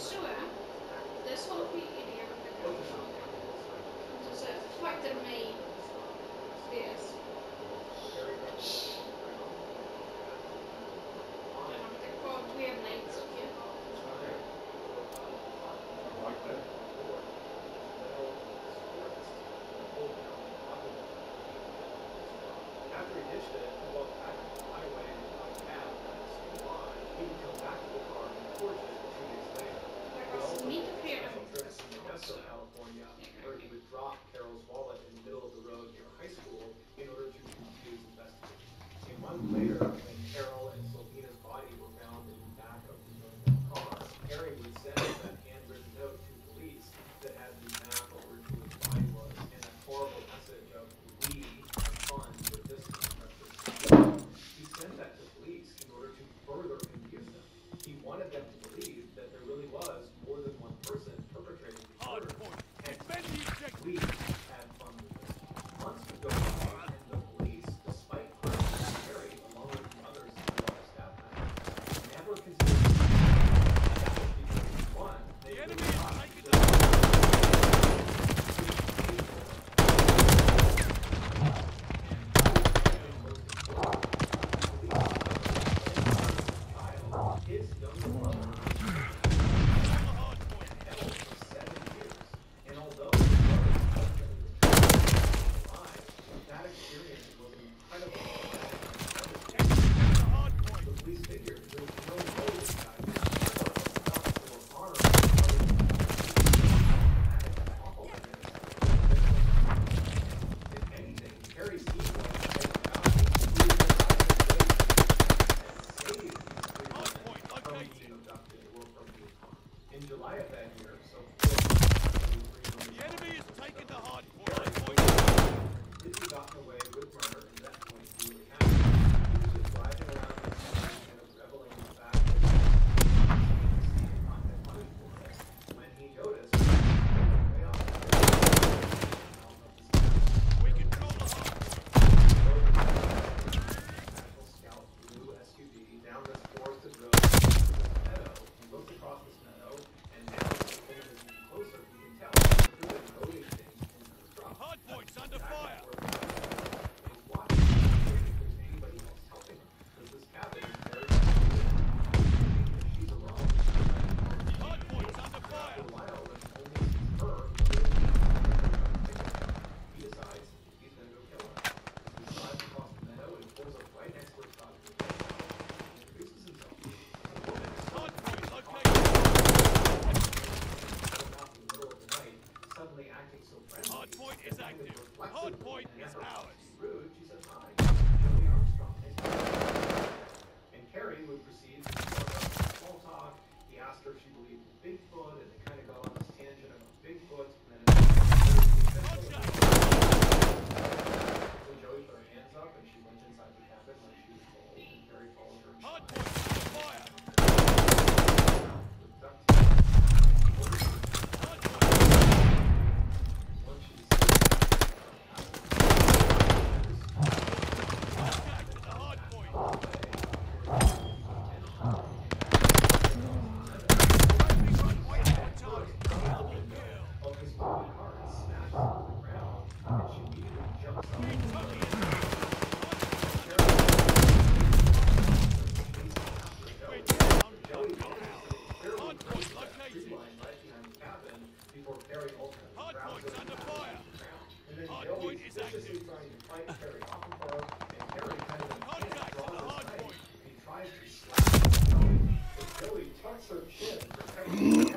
so dis al op die idee wat ek wil maak. Dit is 'n korttermyn wees. concert shit.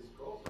His girlfriend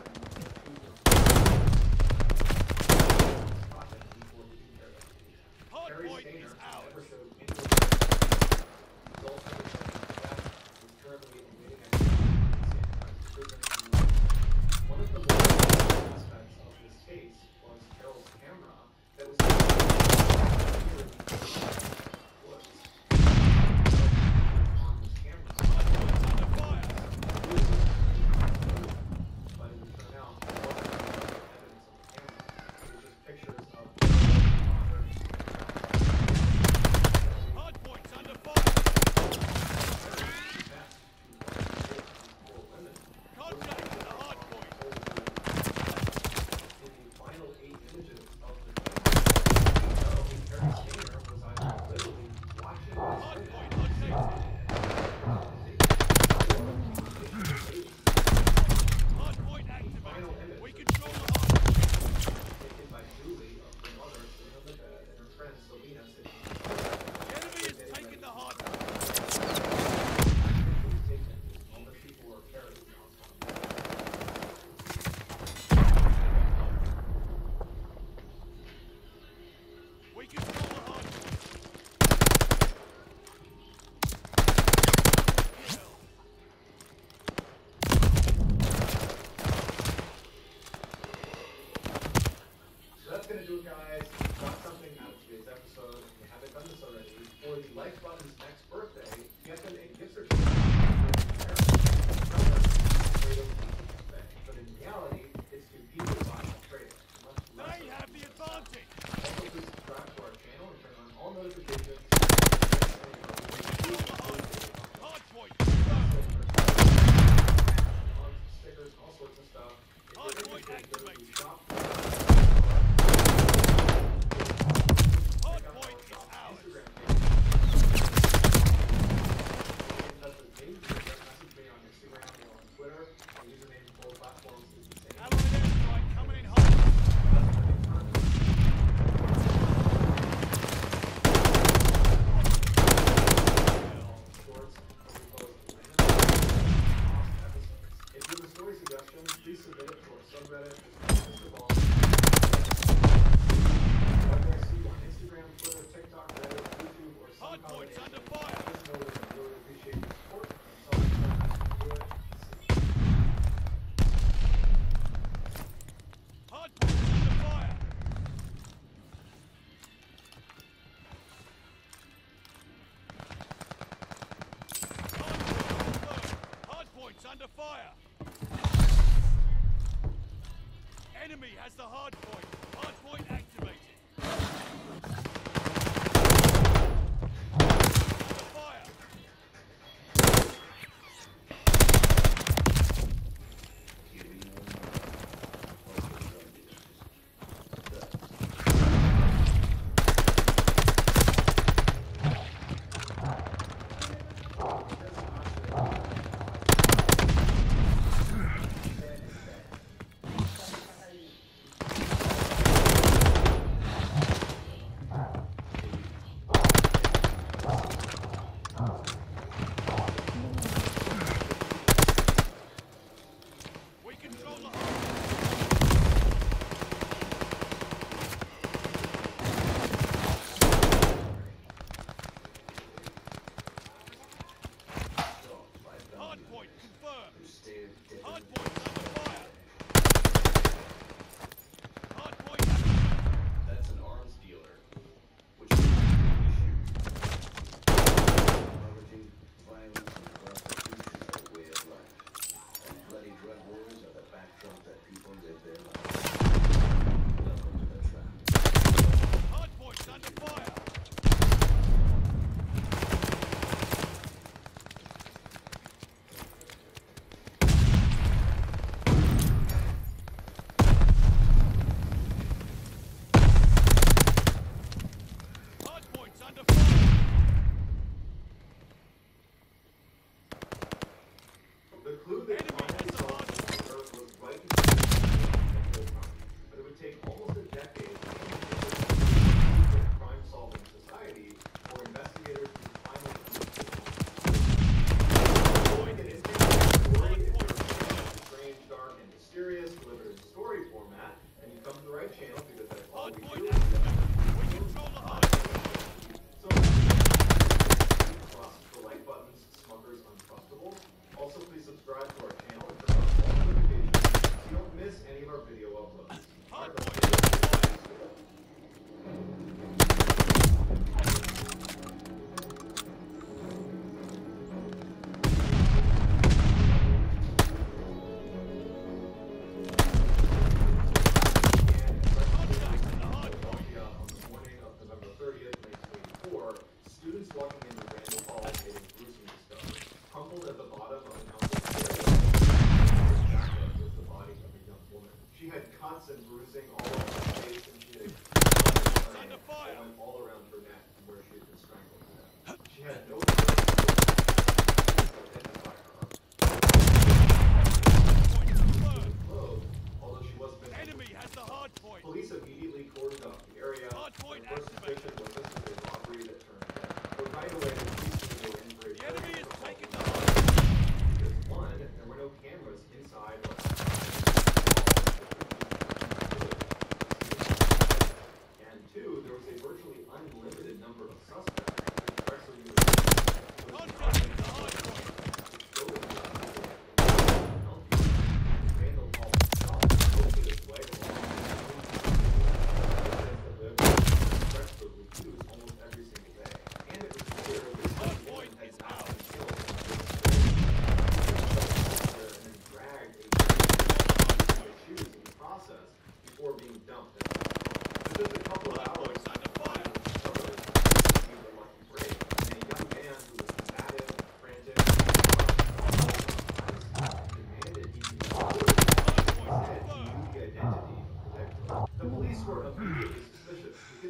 over. included was walking into Randall Hall and getting gruesome stuff, crumpled at the bottom of an outdoor was the body of a young woman. She had cuts and bruising all over her face, and she had a all around her neck where she had been strangled. She had no operator police were immediately suspicious because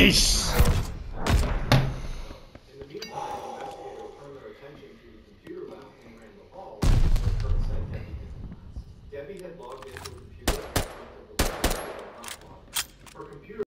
Peace.